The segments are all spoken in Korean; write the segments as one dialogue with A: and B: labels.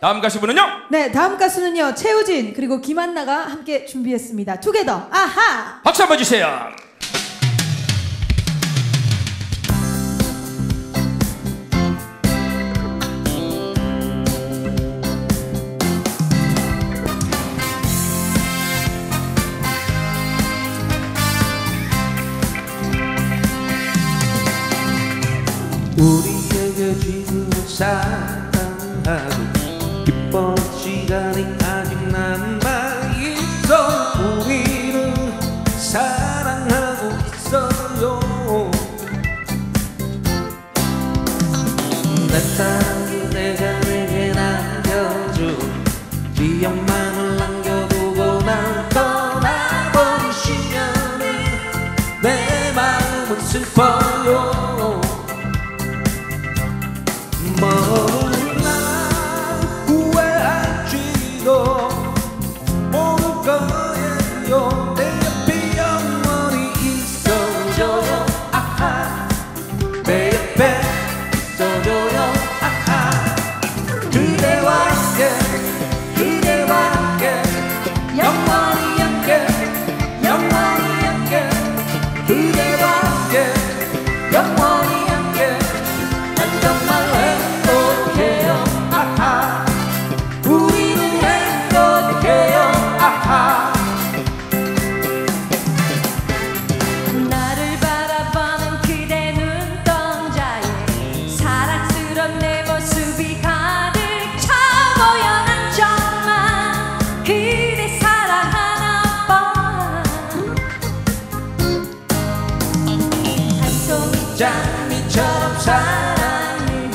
A: 다음 가수분은요?
B: 네, 다음 가수는요. 최우진 그리고 김한나가 함께 준비했습니다. 투게더. 아하.
A: 박수 한번 주세요.
C: 우리에게 지금 사랑하고 기뻐 시간이 아직 남아있어 우리는 사랑하고 있어요. 내 사랑 그대가 내게 남겨준 기억만을 남겨두고 날 떠나버리시면은 내 마음은 슬퍼요 장미처럼 사랑이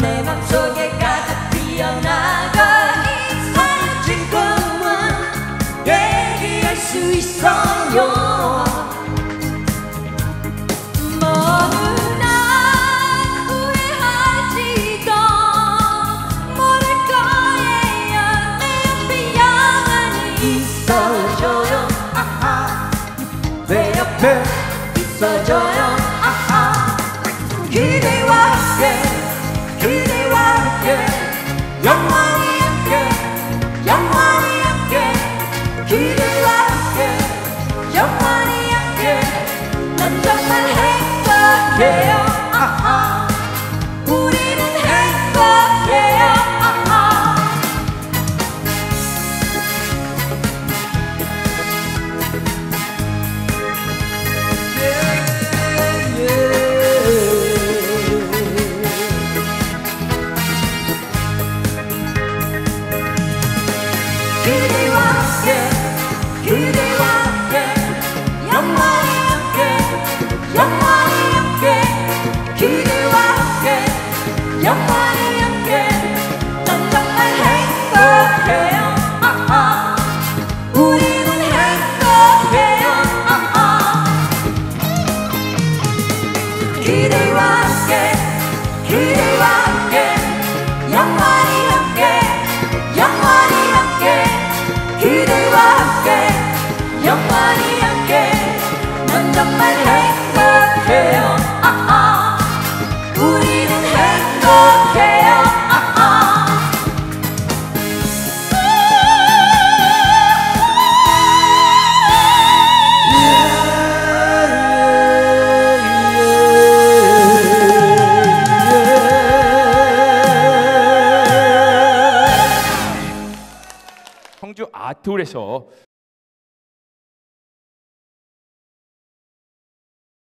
D: 내 맘속에 가득 피어나가 있어요 지금은 얘기할 수 있어요. 있어줘요
C: 그대
A: 청주 아트홀에서